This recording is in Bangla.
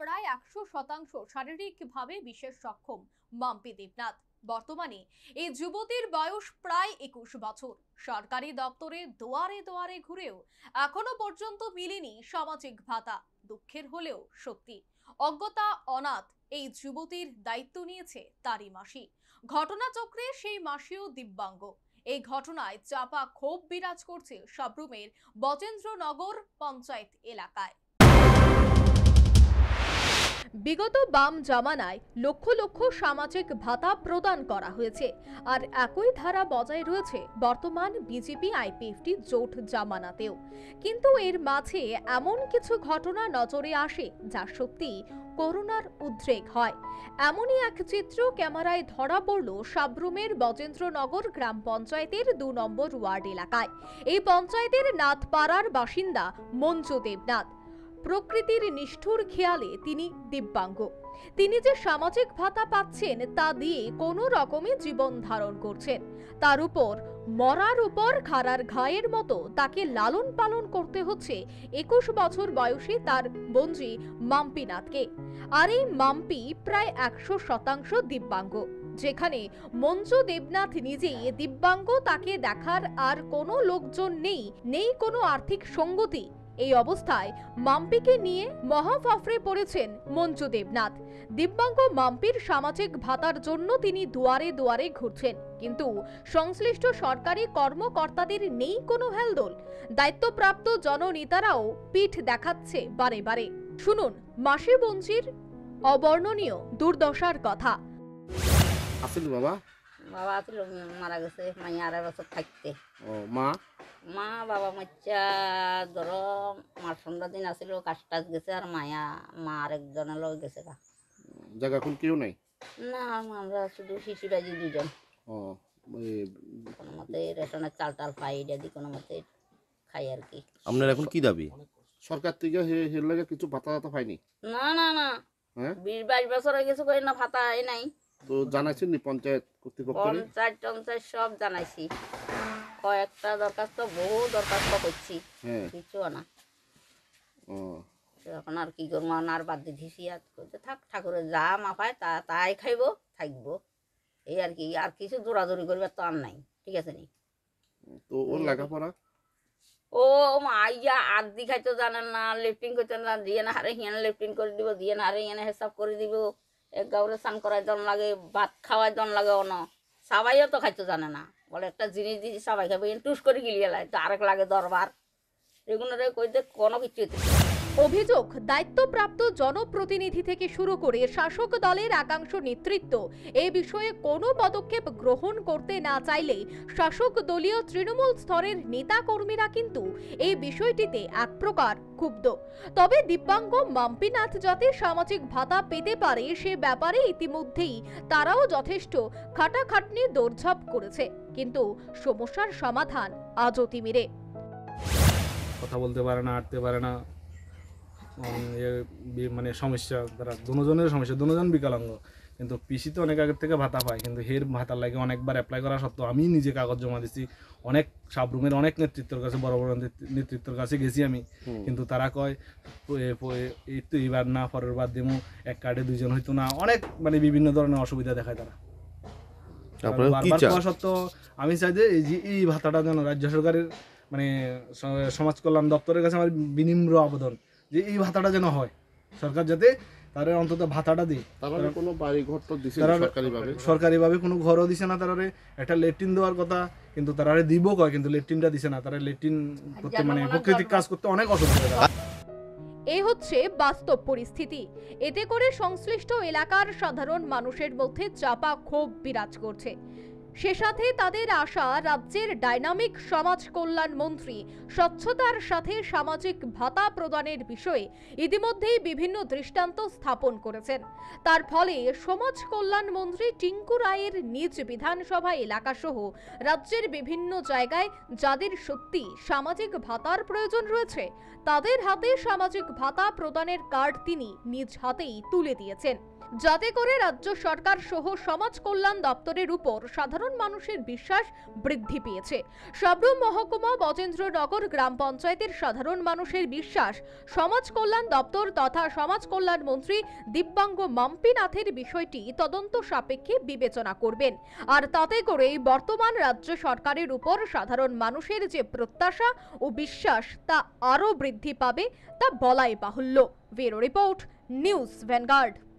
প্রায় একশো শতাংশ শারীরিকভাবে বিশেষ সক্ষম মাম্পি দেবনাথ। বর্তমানে এই যুবতীর বয়স প্রায় একুশ বছর। সরকারি দপ্তরে দুয়ারে দুয়ারে ঘুরেও এখনও পর্যন্ত মিলেনি সামাজিক ভাতা। দুঃখের হলেও সত্যি। অজ্ঞতা, অনাথ এই যুবতীর দায়িত্ব নিয়েছে তারই মাসি। ঘটনাচক্রে সেই মাসিও দিব্যাঙ্গ। এই ঘটনায় চাপা ক্ষোভ বিরাজ করছে সাবরুমের বচেন্দ্রনগর পঞ্চায়েত এলাকায়। বিগত বাম জামানায় লক্ষ লক্ষ সামাজিক ভাতা প্রদান করা হয়েছে। আর একই ধারা বজায় রয়েছে বর্তমান বিজেপি আইপিএফটি জোট জামানাতেও। কিন্তু এর মাঝে এমন কিছু ঘটনা নজরে আসে যা সত্যি করোনার উদ্রেক হয়। এমনই এক চিত্র ক্যামেরায় ধরা পড়ল সাবরুমের বজেন্দ্রনগর গ্রাম পঞ্চায়েতের দু নম্বর ওয়ার্ড এলাকায়। এই পঞ্চায়েতের নাথপাড়ার বাসিন্দা মঞ্জু দেবনাথ। প্রকৃতির নিষ্ঠুর খেয়ালে তিনি দিব্যাঙ্গ। তিনি যে সামাজিক ভাতা পাচ্ছেন তা দিয়ে কোনো রকমে জীবন ধারণ করছেন। তার উপর মরার উপর খাড়ার ঘায়ের মতো তাকে লালন পালন করতে হচ্ছে একুশ বছর বয়সী তার বঞ্জি মাম্পিনাথকে। আর এই মাম্পি প্রায় একশো শতাংশ দিব্যাঙ্গ। যেখানে মঞ্জু দেবনাথ নিজেই দিব্যাঙ্গ তাকে দেখার আর কোনো লোকজন নেই নেই কোনো আর্থিক সঙ্গতি। এই অবস্থায় মাম্পিকে নিয়ে মহাফাফরে পড়েছেন মঞ্জু দেবনাথ। দিব্যাঙ্গ মাম্পির সামাজিক ভাতার জন্য তিনি দুয়ারে দুয়ারে ঘুরছেন। কিন্তু সংশ্লিষ্ট সরকারি কর্মকর্তাদের নেই কোনো হেলদোল। দায়িত্বপ্রাপ্ত জননেতারাও পিঠ দেখাচ্ছে বারে বারে। শুনুন মাসি বঞ্চির অবর্ণনীয় দুর্দশার কথা। বাবা বাবা ছিল মারা গেছে মাইয়া আড়াই বছর থাকতে। ও মা? মা বাবা মাচ্চা ধরো মার সন্ধ্যা দিন আসিল কাজ টাজ গেছে আর মায়া মা আরেকজনের লোক গেছে গা। জায়গা এখন কেউ নাই? না আমরা শুধু শিশুরাজি দুজন ও কোনো মতে রেশনের চাল টাল পাই এটা দিয়ে কোনো মতে খাই আর কি। আপনার এখন কি দাবি? সরকার থেকে হের লাগে কিছু ভাতা টাতা পাইনি না না না। হ্যাঁ? বিশ বাইশ বছর হয়ে গেছে কই না ভাতা এই নাই। তো জানাইছেন পঞ্চায়েত কর্তৃপক্ষ পঞ্চায়েত টঞ্চায়েত সব জানাইছি। কয়েকটা দরখাস্ত বহু দরখাস্ত করছি। হ্যাঁ। কিছু না। এখন আর কি করব? আর বাদ দিছি। আর করতে থাক ঠাকুরের যা মাপায় তা তাই খাইবো থাকব। এই আর কি আর কিছু দৌড়াদৌড়ি করবার তো আর নাই। ঠিক আছে নি? তো ওর লেখাপড়া? ও মাইয়া আর দি খাইতে জানেন না লিফটিং করতে না দিয়ে না হারে হিয়ানে লিফটিং করে দিব দিয়ে না হারে হিয়ানে হিসাব করে দিব। গাউরে স্নান করার জন লাগে, ভাত খাওয়ার জন লাগে অন। সবাইও তো খাইতে জানে না। বলে একটা জিনিস দিয়েছি সবাই খাবে টুস করে গিলিয়ে লাগে তো আরেক লাগে দরবার। এগুলো কই কোনো কিছু অভিযোগ, দায়িত্বপ্রাপ্ত জনপ্রতিনিধি থেকে শুরু করে শাসক দলের একাংশ নেতৃত্ব। এ বিষয়ে কোনো পদক্ষেপ গ্রহণ করতে না চাইলে শাসক দলীয় তৃণমূল স্তরের নেতাকর্মীরা কিন্তু এই বিষয়টিতে এক প্রকার ক্ষুব্ধ। তবে দিব্যাঙ্গ মাম্পিনাথ যাতে সামাজিক ভাতা পেতে পারে সে ব্যাপারে ইতিমধ্যেই তারাও যথেষ্ট খাটাখাটনি দৌড়ঝাঁপ করেছে। কিন্তু সমস্যার সমাধান আজও তিমিরে। কথা বলতে পারে না, হাঁটতে পারে না। মানে সমস্যা তারা দুজনের সমস্যা দুজন বিকলাঙ্গ। কিন্তু পিসি তো অনেক আগের থেকে ভাতা পায় কিন্তু হের ভাতার লাগে অনেকবার অ্যাপ্লাই করা সত্ত্বেও আমি নিজে কাগজ জমা দিছি। অনেক সাবরুমের অনেক নেতৃত্বের কাছে বড় বড় নেতৃ- নেতৃত্বের কাছে গেছি আমি। কিন্তু তারা কয় এই তো এইবার না পরের বার দেবো এক কার্ডে দুইজন হইতো না। অনেক মানে বিভিন্ন ধরনের অসুবিধা দেখায় তারা। বারবার সত্ত্বেও আমি চাই যে এই যে এই ভাতাটা যেন রাজ্য সরকারের মানে সমাজ কল্যাণ দপ্তরের কাছে আমার বিনিম্র আবেদন। যে এই ভাতাটা যেন হয়। সরকার যাতে তারা অন্তত ভাতাটা দিই তারপরে কোনো বাড়ি ঘর তো দিছে তারা- সরকারি ভাবে সরকারিভাবে কোনো ঘরও দিছে না তারারে একটা লেট্রিন দেওয়ার কথা কিন্তু তারারে দিব কয় কিন্তু লেট্রিনটা দিছে না। তারা লেট্রিন করতে মানে প্রকৃতিক কাজ করতে অনেক অসুবিধা হয়। এই হচ্ছে বাস্তব পরিস্থিতি। এতে করে সংশ্লিষ্ট এলাকার সাধারণ মানুষের মধ্যে চাপা ক্ষোভ বিরাজ করছে। সে সাথে তাদের আশা রাজ্যের ডাইনামিক সমাজ কল্যাণ মন্ত্রী স্বচ্ছতার সাথে সামাজিক ভাতা প্রদানের বিষয়ে ইতিমধ্যেই বিভিন্ন দৃষ্টান্ত স্থাপন করেছেন। তার ফলে সমাজ কল্যাণ মন্ত্রী টিঙ্কু রায়ের নিজ বিধানসভা এলাকাসহ রাজ্যের বিভিন্ন জায়গায় যাদের সত্যি সামাজিক ভাতার প্রয়োজন রয়েছে, তাদের হাতে সামাজিক ভাতা প্রদানের কার্ড তিনি নিজ হাতেই তুলে দিয়েছেন। যাতে করে রাজ্য সরকার সহ সমাজ কল্যাণ দপ্তরের উপর সাধারণ মানুষের বিশ্বাস বৃদ্ধি পেয়েছে। সাবরুম মহকুমা বজেন্দ্রনগর গ্রাম পঞ্চায়েতের সাধারণ মানুষের বিশ্বাস, সমাজ কল্যাণ দপ্তর তথা সমাজ কল্যাণ মন্ত্রী দিব্যাঙ্গ মাম্পিনাথের বিষয়টি তদন্ত সাপেক্ষে বিবেচনা করবেন। আর তাতে করেই বর্তমান রাজ্য সরকারের উপর সাধারণ মানুষের যে প্রত্যাশা ও বিশ্বাস, তা আরও বৃদ্ধি পাবে, তা বলাই বাহুল্য। Bureau report, News Vanguard.